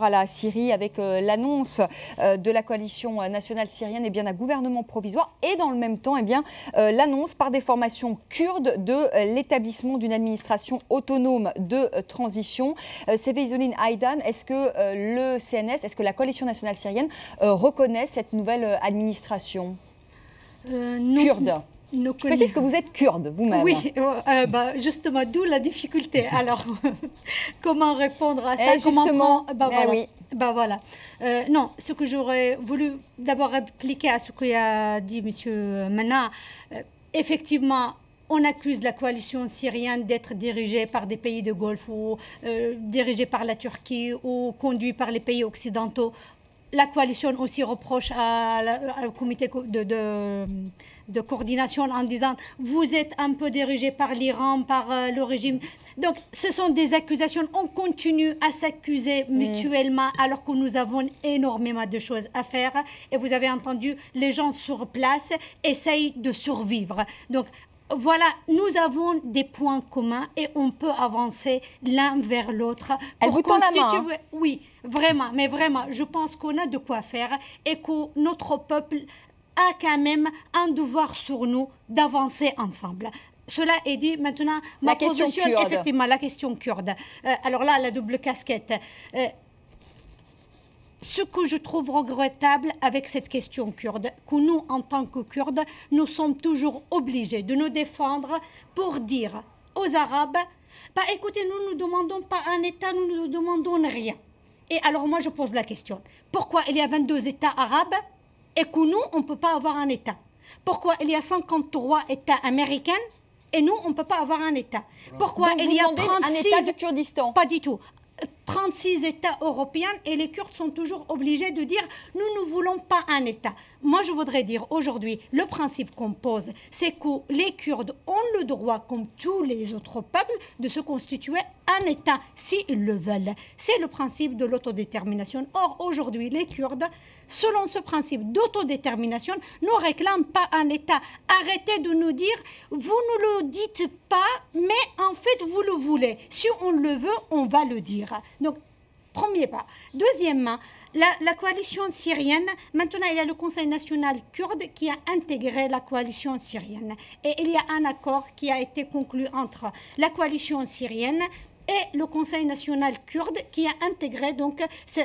à la Syrie avec euh, l'annonce euh, de la coalition nationale syrienne et eh bien d'un gouvernement provisoire. Et dans le même temps et eh bien euh, l'annonce par des formations kurdes de l'établissement d'une administration autonome de transition. Sevezoline Aydan, est-ce que le CNS, est-ce que la coalition nationale syrienne reconnaît cette nouvelle administration? Kurde je précise que vous êtes kurde vous-même. Oui, euh, euh, bah, justement, d'où la difficulté. Alors, comment répondre à ça eh, Justement, bah, eh voilà. Bah, voilà. Euh, non, ce que j'aurais voulu d'abord répliquer à ce qu'a dit M. Mana, effectivement, on accuse la coalition syrienne d'être dirigée par des pays de Golfe ou dirigée par la Turquie ou conduite par les pays occidentaux la coalition aussi reproche au comité de, de, coordination en disant vous êtes un peu dirigé par l'Iran, par euh, le régime. Donc ce sont des accusations. On continue à s'accuser mm. mutuellement alors que nous avons énormément de choses à faire. Et vous avez entendu, les gens sur place essayent de survivre. Donc voilà, nous avons des points communs et on peut avancer l'un vers l'autre. Elle vous tend la main. Hein. Oui, vraiment, mais vraiment, je pense qu'on a de quoi faire et que notre peuple a quand même un devoir sur nous d'avancer ensemble. Cela est dit, maintenant, ma position, effectivement, la question kurde. Euh, alors là, la double casquette. Euh, ce que je trouve regrettable avec cette question kurde, que nous, en tant que Kurdes, nous sommes toujours obligés de nous défendre pour dire aux Arabes, bah, écoutez, nous ne demandons pas un État, nous ne demandons rien. Et alors moi, je pose la question, pourquoi il y a 22 États arabes et que nous, on ne peut pas avoir un État? Pourquoi il y a 53 États américains et nous, on ne peut pas avoir un État? Pourquoi il y a 36... un État du Kurdistan. Pas du tout. 36 États européens et les Kurdes sont toujours obligés de dire nous ne voulons pas un État. Moi, je voudrais dire aujourd'hui, le principe qu'on pose, c'est que les Kurdes ont le droit, comme tous les autres peuples, de se constituer un État s'ils le veulent. C'est le principe de l'autodétermination. Or, aujourd'hui, les Kurdes, selon ce principe d'autodétermination, ne réclament pas un État. Arrêtez de nous dire, vous ne le dites pas, mais en fait, vous le voulez. Si on le veut, on va le dire. Donc, Premier pas. Deuxièmement, la, coalition syrienne, maintenant il y a le Conseil national kurde qui a intégré la coalition syrienne. Et il y a un accord qui a été conclu entre la coalition syrienne et le Conseil national kurde qui a intégré donc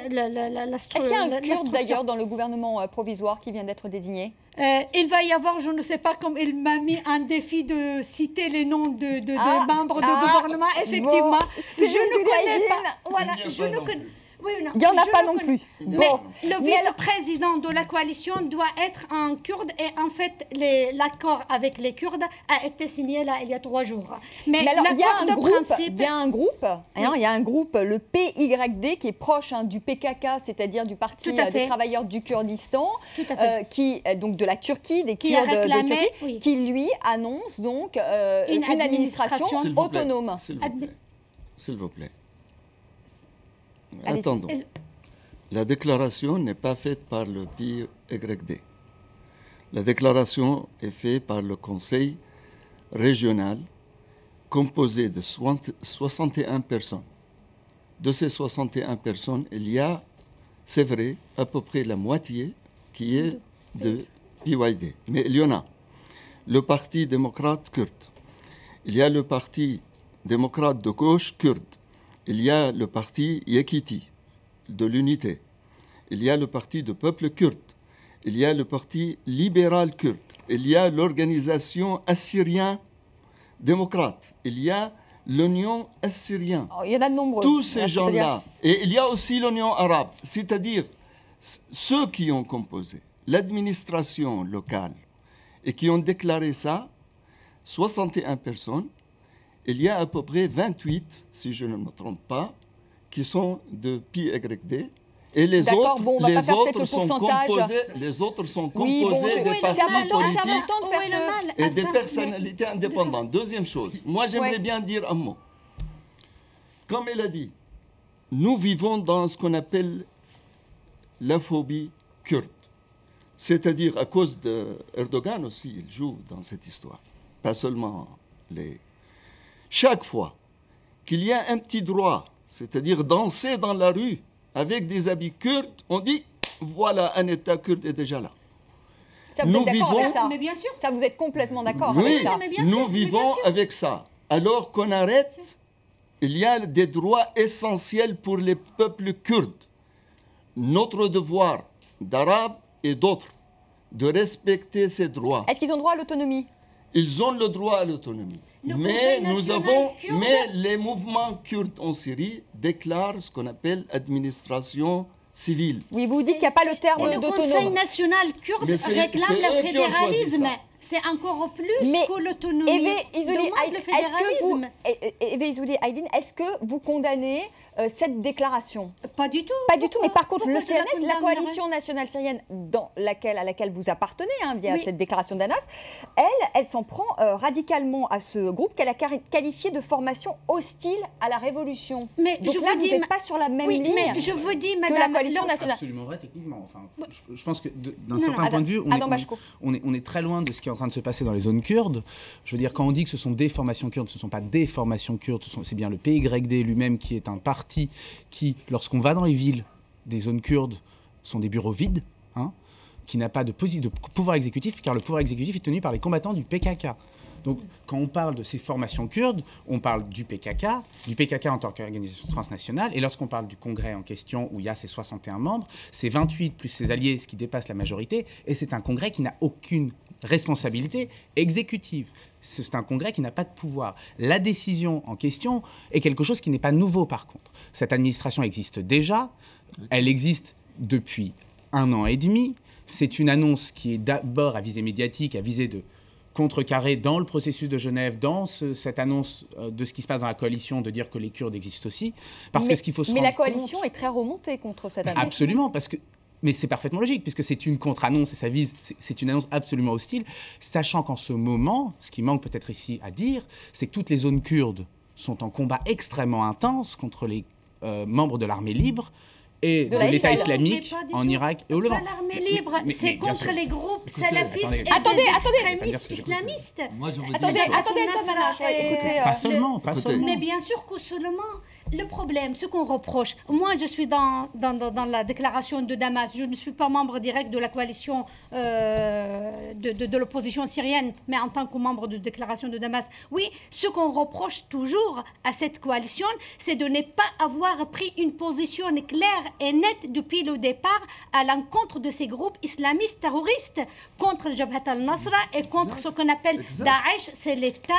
la, la, la, Est-ce qu'il y a un kurde d'ailleurs dans le gouvernement euh, provisoire qui vient d'être désigné? Euh, il va y avoir, je ne sais pas, comme il m'a mis un défi de citer les noms de, de, ah, membres de ah, gouvernement. Effectivement, je ne connais pas. Voilà, je ne connais. Il n'y en a pas non plus. Mais le vice-président de la coalition doit être un Kurde et en fait l'accord avec les Kurdes a été signé là il y a trois jours. Mais, alors il y a un groupe, il y a un groupe, hein, il y a un groupe, le PYD qui est proche hein, du PKK, c'est-à-dire du Parti euh, des travailleurs du Kurdistan, euh, qui euh, donc de la Turquie, des qui Kurdes de Turquie, qui lui annonce donc une, administration, autonome. S'il vous plaît. Attendons. La déclaration n'est pas faite par le PYD. La déclaration est faite par le Conseil régional composé de 61 personnes. De ces 61 personnes, il y a, c'est vrai, à peu près la moitié qui est de PYD. Mais il y en a. Le Parti démocrate kurde. Il y a le Parti démocrate de gauche kurde il y a le parti Yekiti de l'unité, il y a le parti du peuple kurde, il y a le parti libéral kurde, il y a l'organisation assyrien démocrate, il y a l'Union assyrienne. Il y en a de nombreux. Tous ces gens-là. Et il y a aussi l'Union arabe, c'est-à-dire ceux qui ont composé l'administration locale et qui ont déclaré ça, 61 personnes, il y a à peu près 28, si je ne me trompe pas, qui sont de PYD. Et les autres, les, autres sont composés, les autres sont composés des partis politiques et des personnalités indépendantes. Deuxième chose, moi j'aimerais bien dire un mot. Comme elle a dit, nous vivons dans ce qu'on appelle la phobie kurde. C'est-à-dire à cause d'Erdogan aussi, il joue dans cette histoire. Pas seulement les chaque fois qu'il y a un petit droit, c'est-à-dire danser dans la rue avec des habits kurdes, on dit voilà, un État kurde est déjà là. Ça, vous Nous êtes d'accord vivons- avec ça Mais bien sûr. Ça, vous êtes complètement d'accord Oui, avec ça nous vivons avec ça. Alors qu'on arrête, il y a des droits essentiels pour les peuples kurdes. Notre devoir d'Arabes et d'autres de respecter ces droits. Est-ce qu'ils ont droit à l'autonomie? Ils ont le droit à l'autonomie. Mais nous avons, kurde- mais les mouvements kurdes en Syrie déclarent ce qu'on appelle administration civile. Oui, vous dites qu'il n'y a pas le terme Et le Conseil national kurde Mais c'est- réclame le fédéralisme. C'est encore plus Mais que l'autonomie. Demande Aydin, le est-ce que vous, fédéralisme. Eve Isouli Aydin, est-ce que vous condamnez euh, cette déclaration Pas du tout. Pas du tout, mais par contre, le la CNS, la coalition nationale syrienne dans laquelle, à laquelle vous appartenez, hein, via Oui. cette déclaration d'Anas, elle, elle s'en prend euh, radicalement à ce groupe qu'elle a qualifié de formation hostile à la révolution. Mais Donc je là, vous vous dis, n'êtes pas sur la même oui, ligne mais je vous dis, que la madame, coalition nationale. absolument vrai techniquement. Enfin, je, je pense que d'un certain non, point de vue, on est, on- est- on est très loin de ce qui est en train de se passer dans les zones kurdes. Je veux dire, quand on dit que ce sont des formations kurdes, ce ne sont pas des formations kurdes, c'est bien le PYD lui-même qui est un parti qui, lorsqu'on va dans les villes des zones kurdes, sont des bureaux vides, hein, qui n'a pas de, pouvoir exécutif, car le pouvoir exécutif est tenu par les combattants du PKK. Donc, quand on parle de ces formations kurdes, on parle du PKK, du PKK en tant qu'organisation transnationale, et lorsqu'on parle du congrès en question, où il y a ses 61 membres, c'est 28 plus ses alliés, ce qui dépasse la majorité, et c'est un congrès qui n'a aucune responsabilité exécutive. C'est un congrès qui n'a pas de pouvoir. La décision en question est quelque chose qui n'est pas nouveau par contre. Cette administration existe déjà, elle existe depuis un an et demi. C'est une annonce qui est d'abord à visée médiatique, à visée de contrecarrer dans le processus de Genève, dans ce- cette annonce euh, de ce qui se passe dans la coalition, de dire que les Kurdes existent aussi. Parce mais, que ce qu'il faut se mais la coalition compte- est très remontée contre cette annonce. Absolument, parce que. Mais c'est parfaitement logique, puisque c'est une contre-annonce et ça vise. c'est- C'est une annonce absolument hostile, sachant qu'en ce moment, ce qui manque peut-être ici à dire, c'est que toutes les zones kurdes sont en combat extrêmement intense contre les euh, membres de l'armée libre et De l'État ISL. islamique en. Irak et au Levant. Pas l'armée libre, c'est contre les groupes salafistes et attendez. extrémistes islamistes. Attendez, attendez, Pas seulement, pas seulement. Mais bien sûr que seulement le problème, ce qu'on reproche, moi je suis dans, dans, dans- dans la déclaration de Damas, je ne suis pas membre direct de la coalition euh, de, de- de l'opposition syrienne, mais en tant que membre de déclaration de Damas, oui, ce qu'on reproche toujours à cette coalition, c'est de ne pas avoir pris une position claire et nette depuis le départ à l'encontre de ces groupes islamistes terroristes contre Jabhat al-Nasra et contre ce qu'on appelle Exact. Daesh, c'est l'État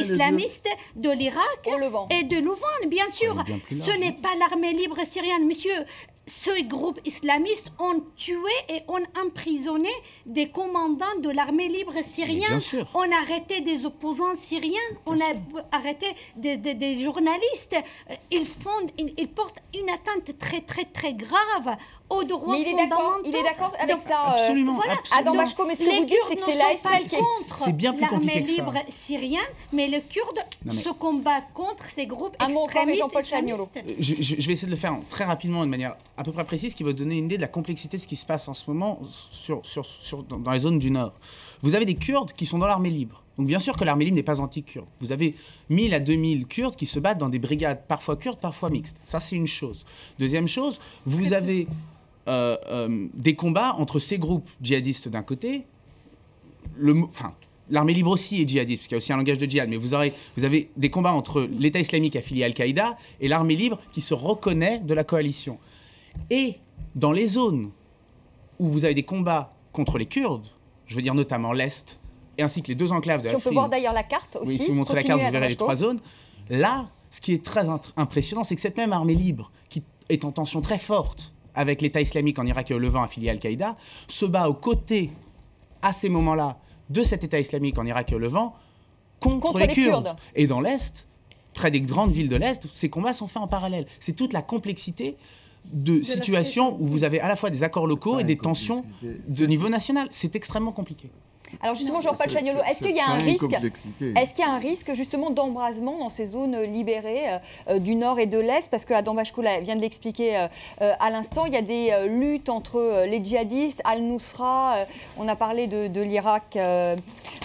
islamiste de l'Irak Levant. et de Louvain, bien bien plus Ce n'est pas l'armée libre syrienne, monsieur. Ces groupes islamistes ont tué et ont emprisonné des commandants de l'armée libre syrienne. bien sûr. On a arrêté des opposants syriens, on a arrêté des, des- des journalistes. Euh, Ils, font, ils, ils portent une atteinte très, très, très grave aux droits Mais il est d'accord, fondamentaux. il est d'accord avec Donc, ça. euh, Absolument, voilà. absolument. Adam Bachko, mais ce que vous dites, Kurdes c'est que c'est l'ASL qui est... contre C'est bien plus compliqué l'armée que ça. libre syrienne, mais les Kurdes mais- se combattent contre ces groupes extrémistes islamistes. Je, je- je vais essayer de le faire très rapidement, de manière à peu près précise, qui va donner une idée de la complexité de ce qui se passe en ce moment sur, sur- sur- dans, dans les zones du Nord. Vous avez des Kurdes qui sont dans l'armée libre. Donc bien sûr que l'armée libre n'est pas anti-kurde. Vous avez 1000 à 2000 Kurdes qui se battent dans des brigades parfois kurdes, parfois mixtes. Ça, c'est une chose. Deuxième chose, vous avez euh, euh, des combats entre ces groupes djihadistes d'un côté, le, enfin, l'armée libre aussi est djihadiste, parce qu'il y a aussi un langage de djihad, mais vous, aurez, vous avez des combats entre l'État islamique affilié à Al-Qaïda et l'armée libre qui se reconnaît de la coalition. Et dans les zones où vous avez des combats contre les Kurdes, je veux dire notamment l'Est, et ainsi que les deux enclaves de Si on peut voir d'ailleurs la carte aussi. oui, si vous montrez la carte, vous verrez les trois zones. Là, ce qui est très impressionnant, c'est que cette même armée libre, qui est en tension très forte avec l'État islamique en Irak et au Levant affilié à Al-Qaïda, se bat aux côtés, à ces moments-là, de cet État islamique en Irak et au Levant contre, Contre les, les Kurdes. Kurdes. Et dans l'Est, près des grandes villes de l'Est, ces combats sont faits en parallèle. C'est toute la complexité de, situations où vous avez à la fois des accords locaux et des tensions de niveau national. C'est extrêmement compliqué. Alors justement, Jean-Paul Chagnolo, est-ce qu'il y a un risque. Est-ce qu'il y a un risque justement d'embrasement dans ces zones libérées euh, euh, du nord et de l'est Parce que Adam Bachkoula vient de l'expliquer euh, euh, à l'instant, il y a des euh, luttes entre euh, les djihadistes, Al-Nusra, euh, on a parlé de, de l'Irak, euh,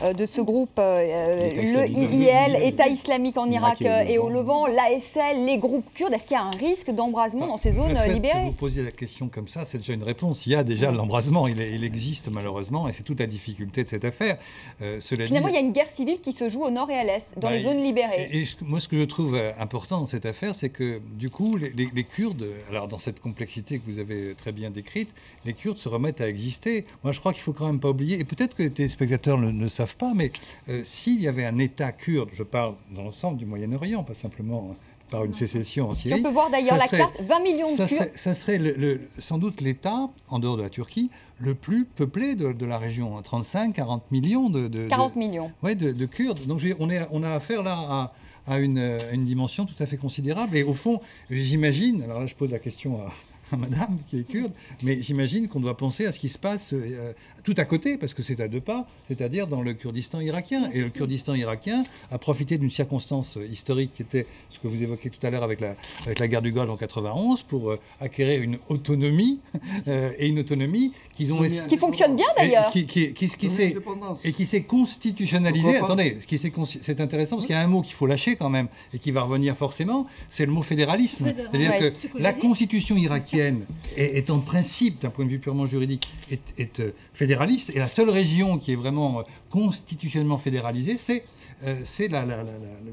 euh, de ce groupe, euh, L'État le islamique. IIL, État islamique en Irak Irak et au euh, et au Levant. L'ASL, les groupes kurdes. Est-ce qu'il y a un risque d'embrasement dans ces zones le euh, fait libérées que vous posiez la question comme ça, c'est déjà une réponse. Il y a déjà l'embrasement, il existe malheureusement, et c'est toute la difficulté de cette affaire. Euh, cela dit- Finalement, il y a une guerre civile qui se joue au nord et à l'est, dans Bah, les zones libérées. Et, moi, ce que je trouve euh, important dans cette affaire, c'est que du coup, les, les- les Kurdes, alors dans cette complexité que vous avez très bien décrite, les Kurdes se remettent à exister. Moi, je crois qu'il faut quand même pas oublier, et peut-être que les téléspectateurs ne, ne savent pas, mais euh, s'il y avait un État kurde, je parle dans l'ensemble du Moyen-Orient, pas simplement par une sécession en Si Syrie. on peut voir d'ailleurs la serait- carte, 20 millions de ça Kurdes. serait, ça serait le- le- sans doute l'État, en dehors de la Turquie, le plus peuplé de, de la région. 35, 40 millions de, de- 40 de- millions. ouais, de, de Kurdes. Donc on, est, on a affaire là à, à une, euh, une dimension tout à fait considérable. Et au fond, j'imagine, alors là je pose la question à, à madame qui est kurde, mais j'imagine qu'on doit penser à ce qui se passe euh, tout à côté, parce que c'est à deux pas, c'est-à-dire dans le Kurdistan irakien. Et le Kurdistan irakien a profité d'une circonstance euh, historique qui était ce que vous évoquiez tout à l'heure avec la, avec la guerre du Golfe en 91, pour euh, acquérir une autonomie, euh, et une autonomie qu'ils ont... Premier Qui fonctionne bien d'ailleurs. Qui, qui, qui- qui et qui s'est constitutionnalisé. Pourquoi pas Attendez, ce qui c'est intéressant parce qu'il y a un mot qu'il faut lâcher quand même et qui va revenir forcément, c'est le mot fédéralisme. Fédéral. C'est-à-dire Ouais. Que la constitution irakienne est, est en principe, d'un point de vue purement juridique, est, est, euh, fédéraliste et la seule région qui est vraiment euh, constitutionnellement fédéralisée, c'est euh, la- la- la- la-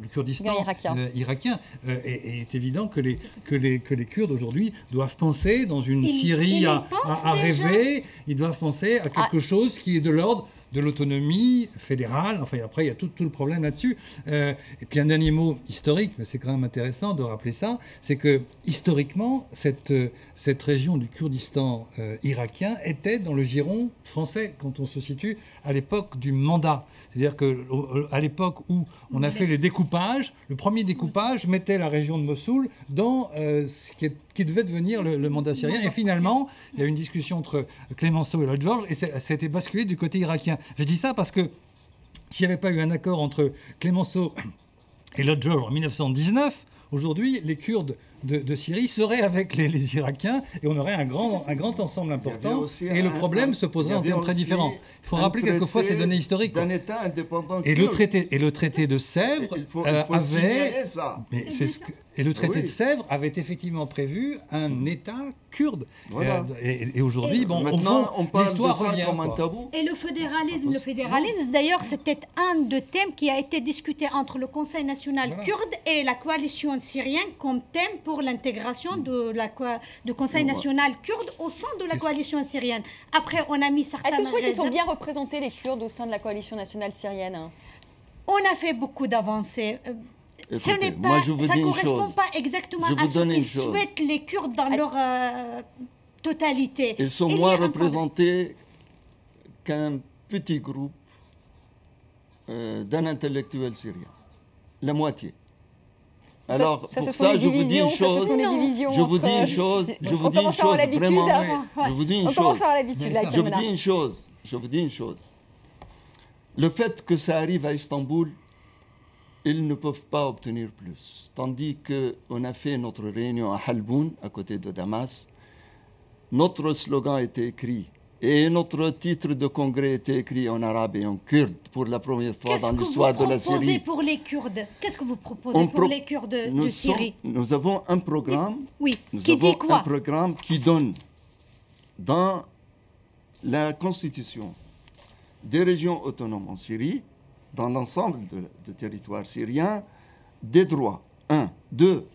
le Kurdistan irakien. euh, irakien. Et, et il est évident que les, que les, que les Kurdes aujourd'hui doivent penser dans une Ils- Syrie ils à, à- à rêver, ils doivent penser à quelque Ah. chose qui est de l'ordre de l'autonomie fédérale. Enfin, après, il y a tout, tout le problème là-dessus. Euh, et puis un dernier mot historique, mais c'est quand même intéressant de rappeler ça, c'est que historiquement, cette, euh, cette région du Kurdistan euh, irakien était dans le giron français quand on se situe à l'époque du mandat. C'est-à-dire qu'à l'époque où on a fait le découpage, le premier découpage mettait la région de Mossoul dans euh, ce qui, est- qui devait devenir le, le mandat syrien. Et finalement, il y a eu une discussion entre Clémenceau et Lloyd George et ça a été basculé du côté irakien. Je dis ça parce que s'il n'y avait pas eu un accord entre Clémenceau et George en 1919, aujourd'hui, les Kurdes de, de Syrie seraient avec les, les Irakiens et on aurait un grand, un grand ensemble important. aussi Et le problème un- se poserait en termes très différents. Il faut rappeler quelquefois ces données historiques. D'un État indépendant. Et le traité, et le traité de Sèvres Il faut, euh, il faut avait. signaler ça. Mais c'est ce que- et le traité Oui. de Sèvres avait effectivement prévu un État kurde. Voilà. Et, et aujourd'hui, bon, au Maintenant, fond, on parle de l'histoire ça revient. comme un tabou. Et le fédéralisme, le fédéralisme, d'ailleurs, c'était un des thèmes qui a été discuté entre le Conseil national Voilà. kurde et la coalition syrienne comme thème pour l'intégration de la co- du Conseil national kurde au sein de la coalition syrienne. Après, on a mis Est-ce certaines que vous qu'ils sont bien représentés, les Kurdes, au sein de la coalition nationale syrienne On a fait beaucoup d'avancées. Euh, Ce moi, pas, je vous ça une correspond chose. pas exactement Je à vous ce qu'ils souhaitent les Kurdes dans Est-ce- leur euh, totalité. Ils sont Il moins représentés qu'un petit groupe euh, d'un intellectuel syrien. La moitié. Alors, ça, pour ça, je vous dis une chose. Je vous dis une chose. Je vous dis une chose vraiment. Je vous dis une On chose. commence à avoir l'habitude, là, Mais ça- Je vous dis une chose. Je vous dis une chose. Le fait que ça arrive à Istanbul, ils ne peuvent pas obtenir plus. Tandis qu'on a fait notre réunion à Halboun, à côté de Damas, notre slogan était écrit et notre titre de congrès était écrit en arabe et en kurde pour la première fois Qu'est-ce dans que vous l'histoire de la proposez Syrie. pour les Kurdes? Qu'est-ce que vous proposez On pour pro- les Kurdes de, nous, de sommes- Syrie? nous avons un programme Oui, nous qui avons dit quoi? un programme qui donne dans la Constitution des régions autonomes en Syrie, dans l'ensemble du territoire syrien, des droits. Un. Deux.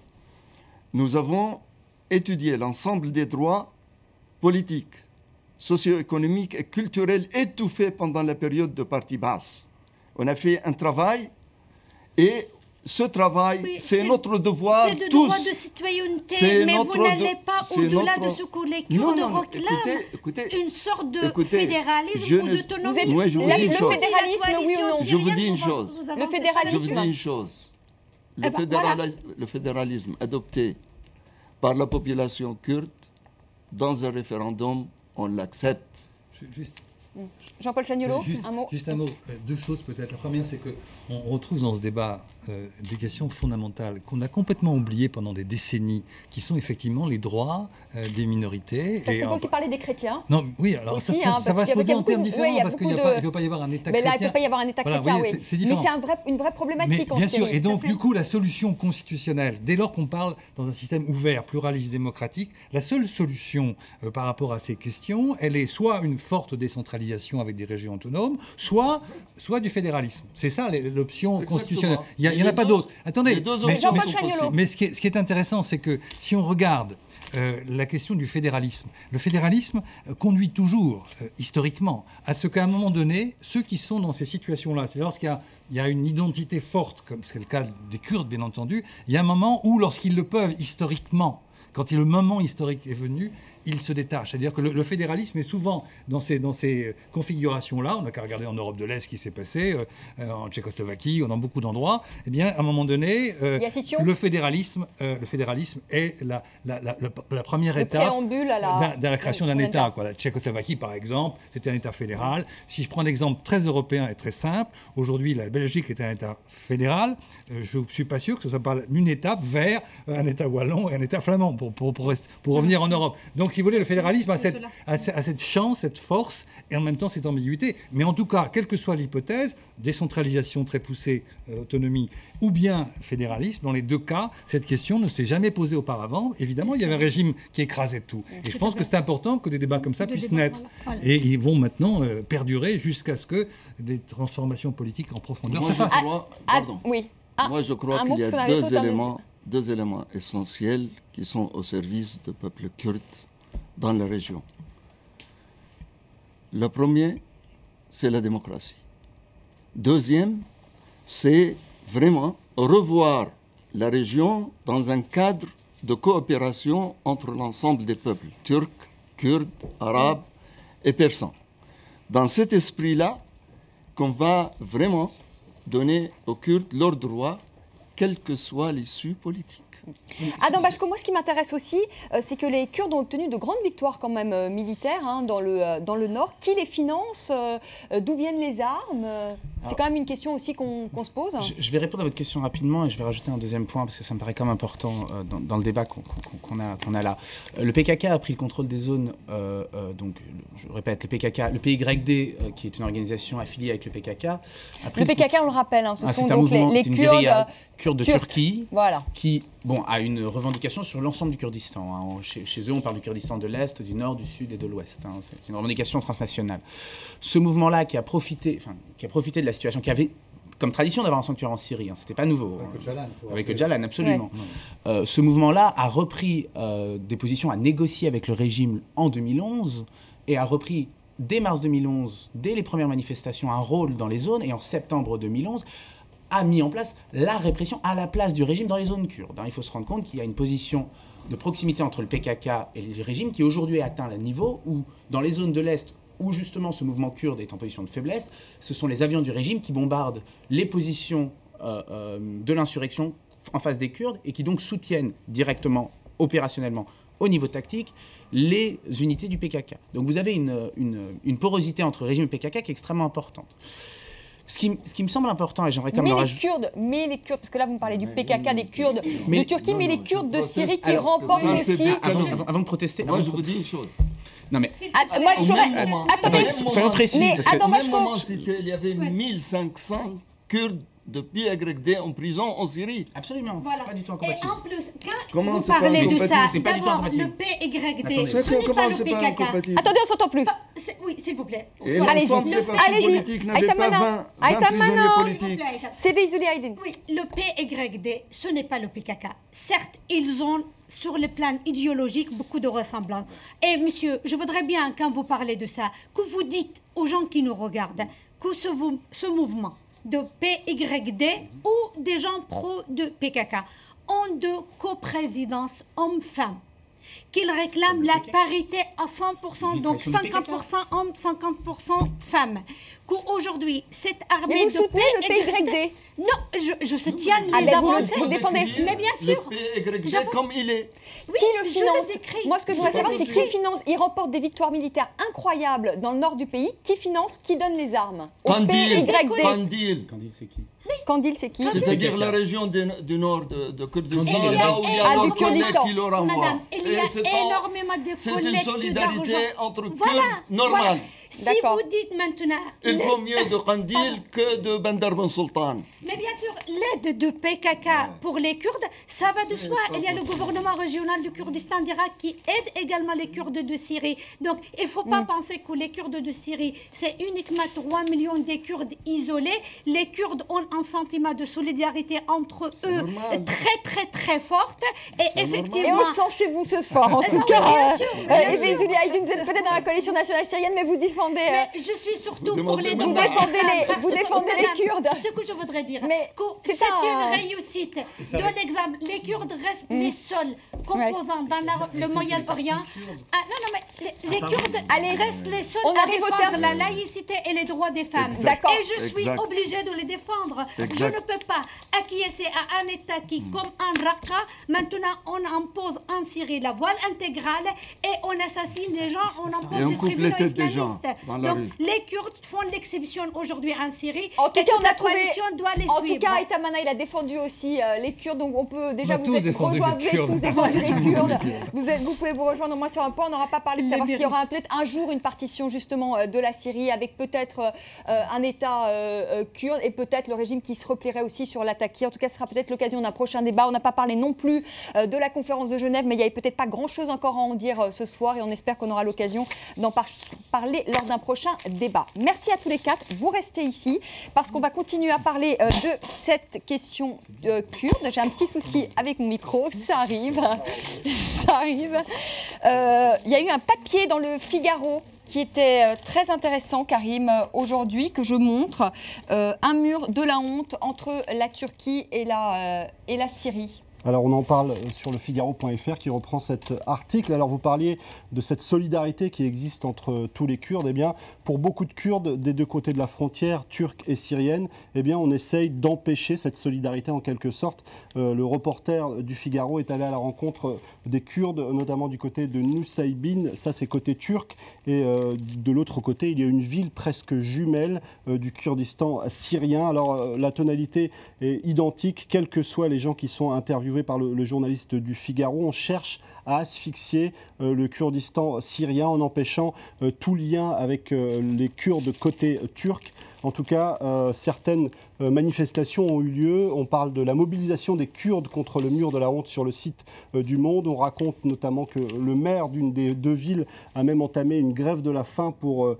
Nous avons étudié l'ensemble des droits politiques, socio-économiques et culturels étouffés pendant la période de partie basse. On a fait un travail et ce travail, Oui, c'est c'est- notre devoir C'est de tous. droit de citoyenneté, C'est mais notre vous n'allez pas c'est au-delà notre- de ce que les Non, Kurdes non, non, réclament. écoutez, écoutez, Une sorte de écoutez, fédéralisme je ou ne- d'autonomie. Êtes- Ouais, je vous la- dis une le chose. fédéralisme, oui ou non Je vous dis une chose. Le fédéralisme. Je vous dis une chose. Le, Eh ben, fédérali- le fédéralisme adopté par la population kurde dans un référendum, on l'accepte. Juste, Jean-Paul Chagnolo, Juste un mot Juste un mot, Euh, deux choses peut-être. La première, c'est que on retrouve dans ce débat euh, des questions fondamentales qu'on a complètement oubliées pendant des décennies, qui sont effectivement les droits euh, des minorités. Parce qu'on en- peut aussi parler des chrétiens. Non, oui, alors Aussi, ça, hein, ça va se y a- poser y a en termes de- différents y a parce qu'il a pas- de- ne peut pas y avoir un État Mais là, il ne chrétien. peut pas y avoir un État Voilà, chrétien, oui, c'est- Mais c'est un vrai- une vraie Mais problématique en bien sûr, et donc du coup, la solution constitutionnelle, dès lors qu'on parle dans un système ouvert, pluraliste, démocratique, la seule solution euh, par rapport à ces questions, elle est soit une forte décentralisation avec des régions autonomes, soit, soit du fédéralisme. C'est ça l'option constitutionnelle. Il n'y Et en a pas deux- d'autre. Attendez, les deux mais- ce qui est, ce qui est intéressant, c'est que si on regarde euh, la question du fédéralisme, le fédéralisme euh, conduit toujours, euh, historiquement, à ce qu'à un moment donné, ceux qui sont dans ces situations-là, c'est lorsqu'il y a, il y a une identité forte, comme c'est le cas des Kurdes, bien entendu, il y a un moment où, lorsqu'ils le peuvent historiquement, quand le moment historique est venu, ils se détachent. C'est-à-dire que le, le fédéralisme est souvent dans ces, dans ces configurations-là, on n'a qu'à regarder en Europe de l'Est ce qui s'est passé, euh, euh, en Tchécoslovaquie, dans beaucoup d'endroits, eh bien, à un moment donné, euh, Il le fédéralisme, euh, le fédéralisme est la, la, la- la- première Le étape préambule à la- d'un- de la création d'un État. État. quoi. La Tchécoslovaquie, par exemple, c'était un État fédéral. Si je prends un exemple très européen et très simple, aujourd'hui, la Belgique est un État fédéral. Je ne suis pas sûr que ce soit pas une étape vers un État wallon et un État flamand pour, pour, pour, rester- pour revenir en Europe. Donc, si vous voulez, le fédéralisme a cette, a chance, cette force et en même temps cette ambiguïté. Mais en tout cas, quelle que soit l'hypothèse, décentralisation très poussée, euh, autonomie, ou bien fédéralisme, dans les deux cas, cette question ne s'est jamais posée auparavant. Évidemment, il y avait un régime qui écrasait tout. Et je pense que c'est important que des débats comme ça De puissent naître. voilà. Et ils vont maintenant euh, perdurer jusqu'à ce que les transformations politiques en profondeur se je fassent. crois, Ah, pardon. oui. Ah, Moi, je crois qu'il y a éléments, deux éléments essentiels qui sont au service du peuple kurde dans la région. Le premier, c'est la démocratie. Deuxième, c'est vraiment revoir la région dans un cadre de coopération entre l'ensemble des peuples, turcs, kurdes, arabes et persans. Dans cet esprit-là, qu'on va vraiment donner aux Kurdes leurs droits, quelle que soit l'issue politique. Adam Bachko, moi ce qui m'intéresse aussi, euh, c'est que les Kurdes ont obtenu de grandes victoires quand même euh, militaires hein, dans, le, euh, dans le nord. Qui les finance D'où viennent les armes C'est quand même une question aussi qu'on qu'on se pose. Je, je vais répondre à votre question rapidement et je vais rajouter un deuxième point parce que ça me paraît quand même important dans, dans le débat qu'on qu'on a, là. Le PKK a pris le contrôle des zones, euh, euh, donc le- je répète, le PKK, le PYD, euh, qui est une organisation affiliée avec le PKK, a pris Le le PKK, on le rappelle, hein, ce Ah, sont donc les, Kurdes. guérilla kurde de. Turquie Voilà. qui bon, a une revendication sur l'ensemble du Kurdistan. hein. Chez, chez eux, on parle du Kurdistan de l'Est, du Nord, du Sud et de l'Ouest. hein. C'est une revendication transnationale. Ce mouvement-là qui a profité, enfin, qui a profité de la situation, qui avait comme tradition d'avoir un sanctuaire en Syrie, hein, c'était pas nouveau. hein. Avec Öcalan, absolument. Euh, ce mouvement-là a repris euh, des positions à négocier avec le régime en 2011 et a repris dès mars 2011, dès les premières manifestations, un rôle dans les zones et en septembre 2011 a mis en place la répression à la place du régime dans les zones kurdes. hein. Il faut se rendre compte qu'il y a une position de proximité entre le PKK et les régimes qui aujourd'hui atteint le niveau où, dans les zones de l'Est, où justement ce mouvement kurde est en position de faiblesse, ce sont les avions du régime qui bombardent les positions euh, euh, de l'insurrection en face des Kurdes et qui donc soutiennent directement, opérationnellement, au niveau tactique, les unités du PKK. Donc vous avez une porosité entre régime et PKK qui est extrêmement importante. Ce qui, ce qui me semble important, et j'aimerais quand même Mais le les rajouter... Kurdes, mais les Kurdes, parce que là vous me parlez du PKK, des Kurdes Mais- de Turquie, Non, mais non, les Kurdes de Syrie qui remportent aussi. Avant, avant- avant de protester... Moi, avant je vous dis une chose. Non mais... Ah, moi, moment- Attendez, soyons précis, Mais parce que- Au même moment, il y avait 1500 Kurdes de PYD en prison en Syrie. Absolument, Voilà. c'est pas du tout Et incompatible. en plus, quand Comment vous parlez de ça, d'abord, le PYD, Attendez. ce n'est pas le PKK. attendez, on s'entend plus. Pas- Oui, s'il vous plaît. Et. Allez-y. allez-y. politiques n'avaient pas Aitamana. 20, 20 Aitamana. prisonniers S'il vous politiques. plaît, ça- C'est Veizuli Aydin. Oui, le PYD, ce n'est pas le PKK. Certes, ils ont sur le plan idéologique beaucoup de ressemblances. Et monsieur, je voudrais bien, quand vous parlez de ça, que vous dites aux gens qui nous regardent que ce mouvement de PYD ou des gens pro de PKK ont de coprésidence homme-femme. Qu'ils réclament la parité à 100%, donc 50% hommes, 50% femmes. Qu'aujourd'hui, cette armée Mais vous de soutenez le PYD Non, je, je soutiens Ah, les mais vous le- avancées. vous le défendez. Mais bien sûr. Le PYD comme il est. Oui, qui le finance. Moi, ce que je voudrais savoir, c'est qui finance Il remporte des victoires militaires incroyables dans le nord du pays. Qui finance Qui donne les armes Au. PYD. Kandil. Kandil, c'est qui? Kandil, c'est qui? C'est-à-dire la région du, nord de, Kurdistan, Il y a- là où il y Ah, a collègues Kurdistan. qui leur. Il y a énormément de C'est une solidarité entre Voilà, Kurdes normale. voilà. Si vous dites maintenant... Il vaut mieux de Kandil que de Bandar Ben Sultan. Mais bien sûr, l'aide de PKK pour les Kurdes, ça va de soi. Il y a le gouvernement régional du Kurdistan d'Irak qui aide également les Kurdes de Syrie. Donc, il ne faut Mm. pas penser que les Kurdes de Syrie, c'est uniquement 3 millions de Kurdes isolés. Les Kurdes ont un sentiment de solidarité entre eux normal. très, très, très forte. Et Et effectivement... on sent chez vous ce soir, en Eh tout cas. bien sûr, Euh, bien et sûr. Aydin, vous êtes peut-être dans la coalition nationale syrienne, mais vous défendez. euh, Mais je suis surtout Vous pour les droits Vous des défendez les- femmes, vous défendez les madame, Kurdes. Ce que je voudrais dire, Mais c'est une un- réussite de l'exemple. Les Kurdes restent les seuls composants dans la- le Moyen-Orient. Ah, non, non, mais les, les Kurdes Allez, restent les seuls on à défendre la laïcité et les droits des femmes. D'accord. Et je suis Exact. obligée de les défendre. Exact. Je ne peux pas acquiescer à un État qui, Hmm. comme en Raqqa, maintenant on impose en Syrie la voile intégrale et on assassine les gens, on impose Et on des coupe tribunaux les têtes des gens islamistes. Donc rue. les Kurdes font l'exception aujourd'hui en Syrie. En tout et cas, toute on a la trouvé- coalition doit les En suivre. tout cas, Itamana, il a défendu aussi euh, les Kurdes, donc on peut déjà vous êtes rejoindre, les vous tous défendu les Kurdes. Vous, êtes- vous pouvez vous rejoindre au moins sur un point. On n'aura pas parlé de savoir s'il y aura peut-être un jour une partition justement euh, de la Syrie avec peut-être euh, un État euh, kurde et peut-être le régime qui se replierait aussi sur l'attaquer. En tout cas, ce sera peut-être l'occasion d'un prochain débat. On n'a pas parlé non plus euh, de la conférence de Genève, mais il n'y avait peut-être pas grand-chose encore à en dire euh, ce soir et on espère qu'on aura l'occasion d'en par- parler lors d'un prochain débat. Merci à tous les quatre. Vous restez ici parce qu'on va continuer à parler euh, de cette question euh, kurde. J'ai un petit souci avec mon micro, ça arrive. ça arrive. Euh, Il y a eu un papier dans le Figaro qui était très intéressant, Karim, aujourd'hui, que je montre. Un mur de la honte entre la Turquie et la, et la Syrie. Alors on en parle euh, sur le Figaro.fr qui reprend cet article. Alors vous parliez de cette solidarité qui existe entre euh, tous les Kurdes. Eh bien, pour beaucoup de Kurdes des deux côtés de la frontière, turque et syrienne, eh bien, on essaye d'empêcher cette solidarité en quelque sorte. Euh, le reporter du Figaro est allé à la rencontre euh, des Kurdes, notamment du côté de Nusaybin. Ça, c'est côté turc. Et euh, de l'autre côté, il y a une ville presque jumelle euh, du Kurdistan syrien. Alors euh, la tonalité est identique, quels que soient les gens qui sont interviewés par le, journaliste du Figaro. On cherche à asphyxier euh, le Kurdistan syrien en empêchant euh, tout lien avec euh, les Kurdes côté turc. En tout cas, certaines manifestations ont eu lieu. On parle de la mobilisation des Kurdes contre le mur de la honte sur le site du Monde. On raconte notamment que le maire d'une des deux villes a même entamé une grève de la faim pour,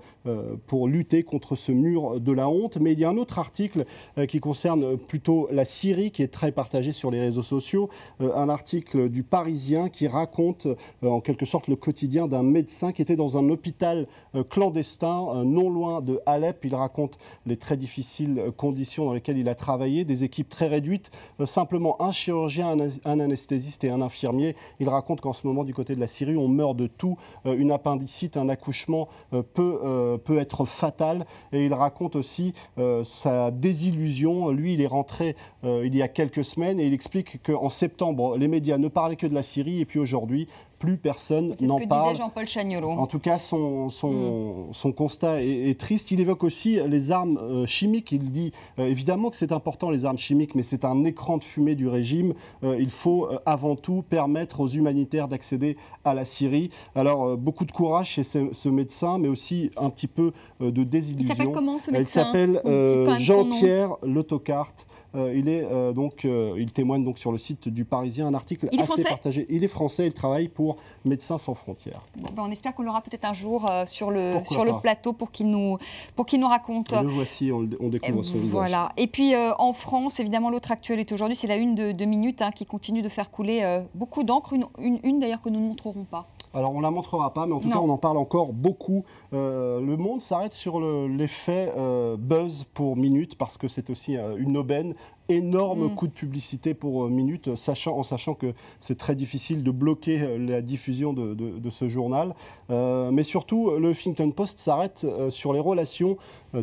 pour lutter contre ce mur de la honte. Mais il y a un autre article euh, qui concerne plutôt la Syrie, qui est très partagé sur les réseaux sociaux. Euh, un article du Parisien qui raconte euh, en quelque sorte le quotidien d'un médecin qui était dans un hôpital euh, clandestin euh, non loin de Alep. Il raconte les très difficiles euh, conditions dans lesquelles il a travaillé, des équipes très réduites, euh, simplement un chirurgien, un, anesthésiste et un infirmier. Il raconte qu'en ce moment, du côté de la Syrie, on meurt de tout. Euh, une appendicite, un accouchement euh, peut, euh, peut être fatal. Et il raconte aussi euh, sa désillusion. Lui, il est rentré euh, il y a quelques semaines et il explique qu'en septembre, les médias ne parlaient que de la Syrie et puis aujourd'hui, plus personne C'est ce n'en que parle. disait Jean-Paul Chagnolo. En tout cas, son, son, son constat est, est triste. Il évoque aussi les armes euh, chimiques. Il dit euh, évidemment que c'est important les armes chimiques, mais c'est un écran de fumée du régime. Euh, il faut avant tout permettre aux humanitaires d'accéder à la Syrie. Alors, beaucoup de courage chez ce, ce médecin, mais aussi un petit peu de Il désillusion. s'appelle comment ce Il médecin? s'appelle son nom. Jean-Pierre Lotocarte. Euh, il est euh, donc, euh, il témoigne donc sur le site du Parisien un article Il est assez français partagé. Il est français. Il travaille pour Médecins sans frontières. Bon, ben, on espère qu'on l'aura peut-être un jour sur, le, Pourquoi sur le pas. plateau pour qu'il nous, pour qu'il nous raconte. Le voici, on, découvre son visage. Voilà. Et puis en France, évidemment, l'autre actualité aujourd'hui, c'est la une de, de Minutes hein, qui continue de faire couler beaucoup d'encre. Une, une, une, d'ailleurs que nous ne montrerons pas. Alors on la montrera pas, mais en tout cas on en parle encore beaucoup. Euh, le monde s'arrête sur l'effet euh, buzz pour minute parce que c'est aussi euh, une aubaine énorme mm. coup de publicité pour minute, sachant, en sachant que c'est très difficile de bloquer la diffusion de, de ce journal. mais surtout, le Huffington Post s'arrête sur les relations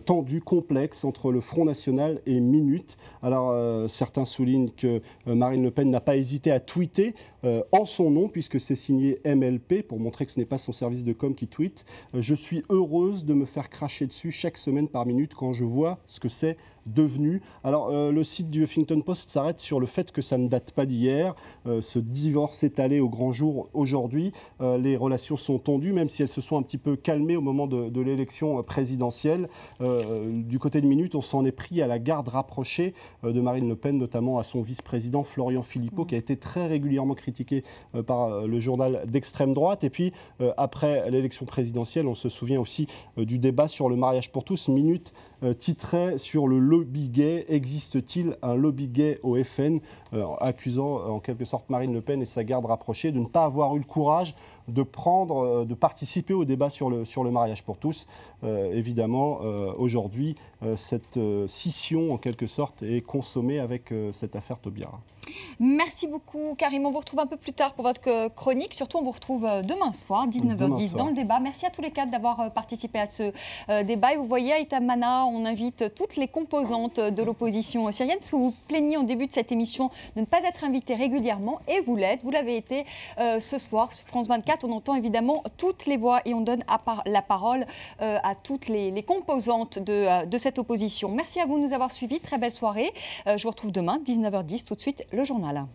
tendues, complexes entre le Front National et Minute. Alors certains soulignent que Marine Le Pen n'a pas hésité à tweeter en son nom, puisque c'est signé MLP pour montrer que ce n'est pas son service de com qui tweet. Euh, je suis heureuse de me faire cracher dessus chaque semaine par minute quand je vois ce que c'est devenu. Alors, euh, le site du Huffington Post s'arrête sur le fait que ça ne date pas d'hier. Euh, ce divorce est allé au grand jour aujourd'hui. les relations sont tendues, même si elles se sont un petit peu calmées au moment de, l'élection présidentielle. du côté de Minute, on s'en est pris à la garde rapprochée de Marine Le Pen, notamment à son vice-président Florian Philippot, qui a été très régulièrement critiqué par le journal d'extrême droite. Et puis, euh, après l'élection présidentielle, on se souvient aussi euh, du débat sur le mariage pour tous. Minute euh, titrait sur le lobby gay. Existe-t-il un lobby gay au FN Accusant en quelque sorte Marine Le Pen et sa garde rapprochée de ne pas avoir eu le courage de prendre, de participer au débat sur le, sur le mariage pour tous. évidemment, aujourd'hui, cette scission, en quelque sorte, est consommée avec cette affaire Taubira. Merci beaucoup, Karim. On vous retrouve un peu plus tard pour votre chronique. Surtout, on vous retrouve euh, demain soir, 19h10, dans le débat. Merci à tous les quatre d'avoir euh, participé à ce euh, débat. Et vous voyez, à Itamana, on invite toutes les composantes de l'opposition syrienne. Parce que vous vous plaignez en début de cette émission de ne pas être invité régulièrement. Et vous l'êtes. Vous l'avez été ce soir sur France 24. On entend évidemment toutes les voix et on donne la parole à toutes les, composantes de, de, cette opposition. Merci à vous de nous avoir suivis. Très belle soirée. je vous retrouve demain, 19h10. Tout de suite, le journal.